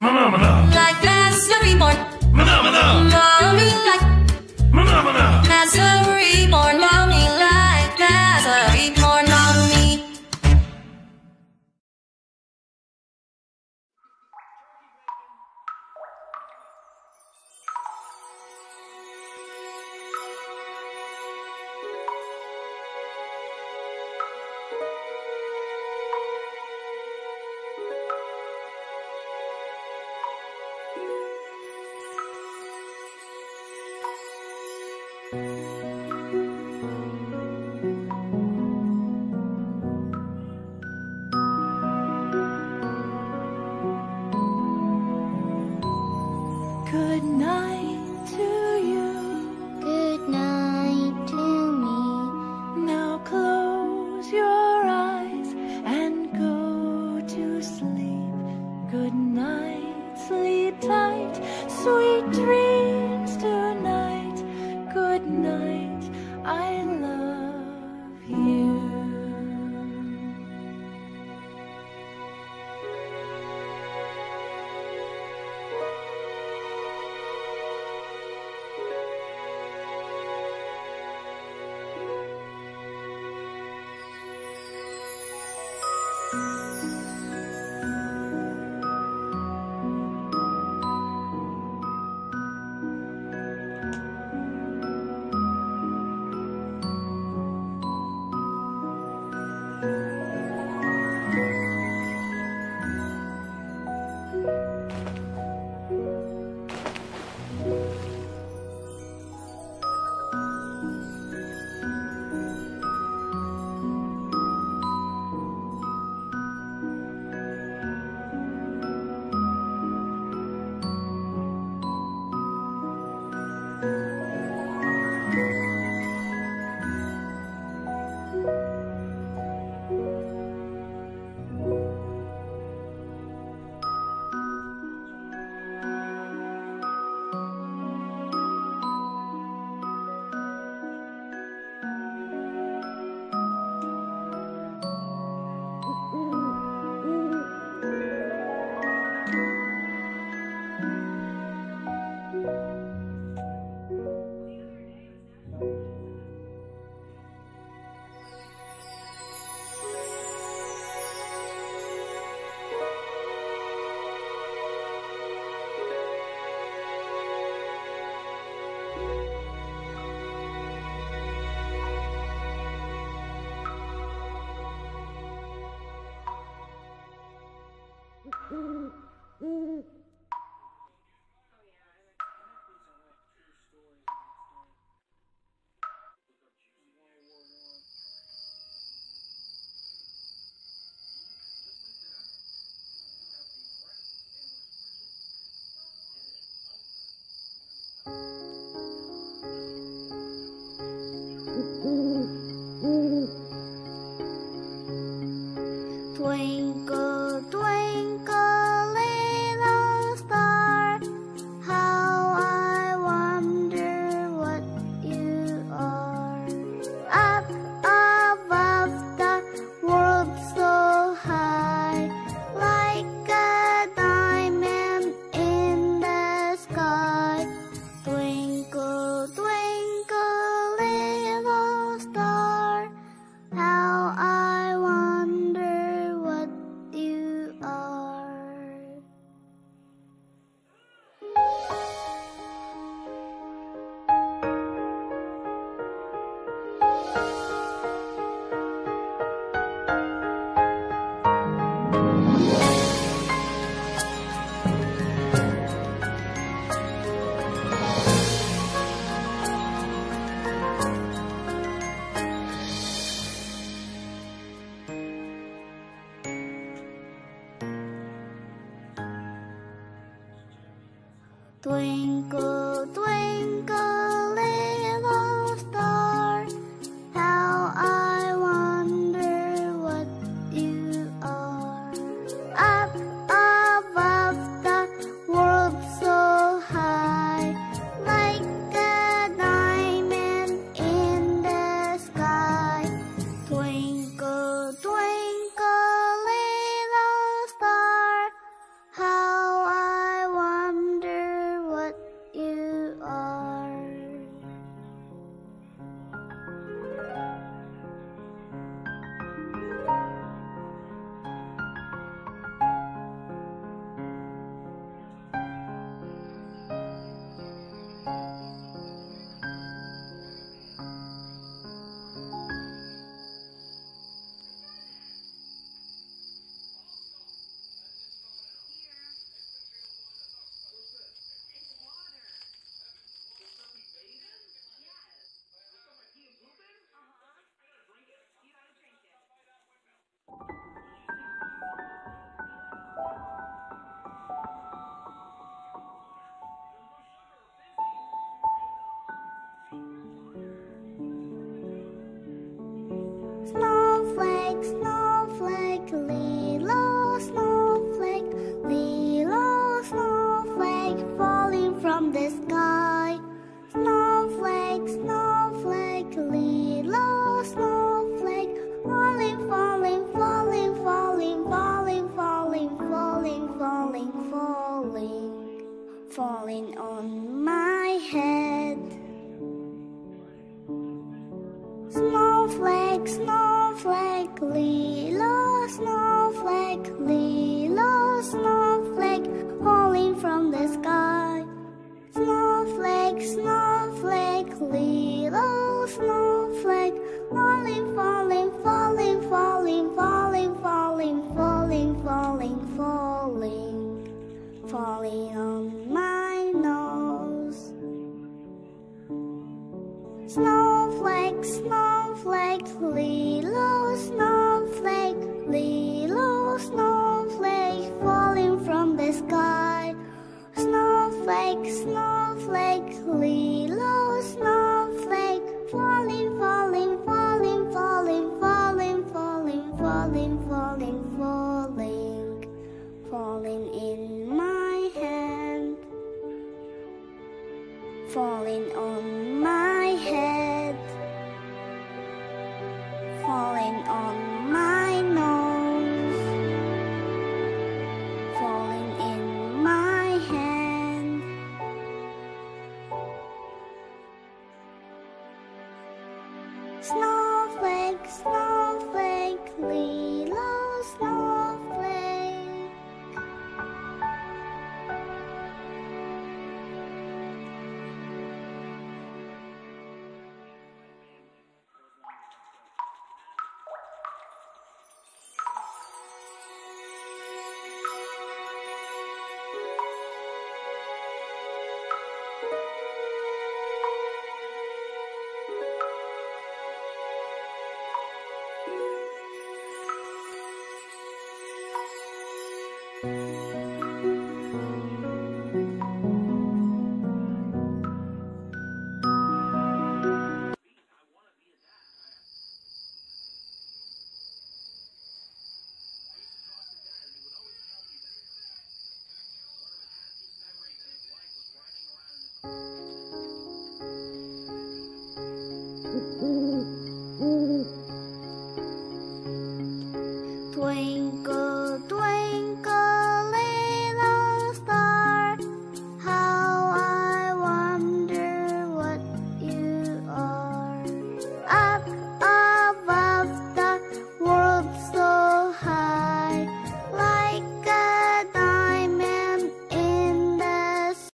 Like as a reborn. Twinkle, Twinkle, twinkle, falling on my head. Snowflake, snowflake, little snowflake, little. snowflake leaves. It's.